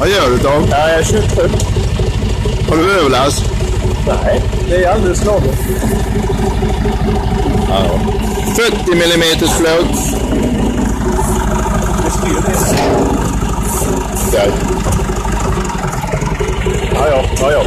Vad gör du Tom? Ja, jag är 27. Har du överlast? Nej, det är alldeles lagom. Ja. 40 mm flöt. Det styr det. Där. Ja, ja, ja, ja.